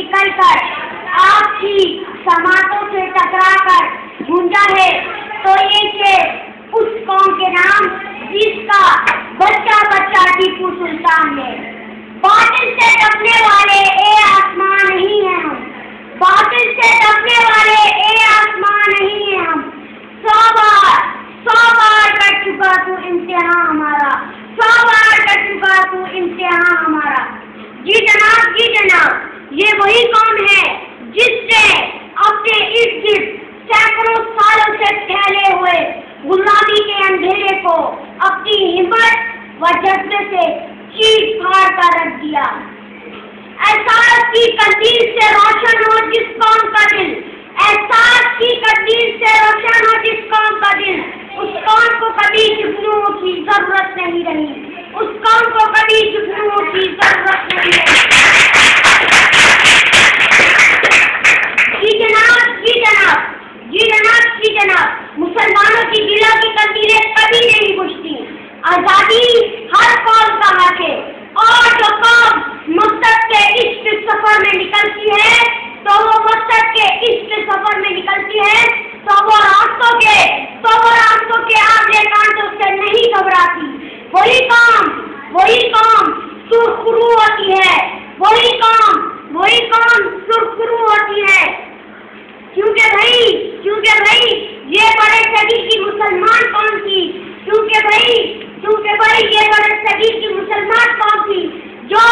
निकलकर आपकी समातों से टकराकर गूंजा है तो ये शेर उस कौम के नाम जिसका बच्चा बच्चा टीपू सुल्तान है। बातिल से डरने वाले ए आसमान नहीं है हम बातिल से डरने वाले ए आसमान नहीं है हम सौ बार सौ बार कर चुका तू इम्तिहान हमारा सौ बार कर चुका तू इम्तिहान हमारा जी जनाब जी जनाब ये वही कौन है? जिसने अपने इर्द गिर्द सैकड़ों सालों से फैले हुए गुलामी के अंधेरे को अपनी हिम्मत व जज्बे से चीर फाड़ कर रख दिया। एहसास की कंदील से रोशन हो जिस कौम का दिल। एहसास की कंदील से रोशन हो जिस कौम का दिल। उस कौम को कभी जुगनुओं की ज़रूरत नहीं रही। उस कौम को कभी जुगनुओं की ज़रूरत नहीं रही। कंदीलें कभी नहीं बुझती आज़ादी हर कौम का? हक है और जो कौम मकसद के इश्क सफ़र में निकलती है तो वो मकसद के इश्क सफ़र में निकलती है। तो वो रास्तों के तो वो रास्तों के आगे कांटों से नहीं घबराती। वही काम वही काम सुरखरू होती है वही काम वही काम सुरखरू होती है क्योंकि भाई क्योंकि भाई ये सदी की मुसलमान कौन थी? क्योंकि भाई क्योंकि भाई, ये बड़े सदी की मुसलमान कौन थी? जो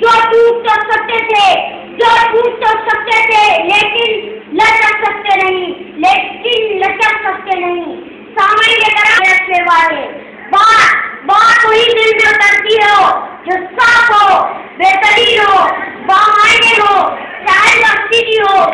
जो टूट तो सकते थे, जो टूट तो सकते थे, लेकिन लचक सकते नहीं, लेकिन लचक सकते नहीं। तरह रखने वाले, बात बात वही दिल में उतरती हो, जो साफ़ हो बेहतरीन हो बामायने हो, चाहे मस्ती की हो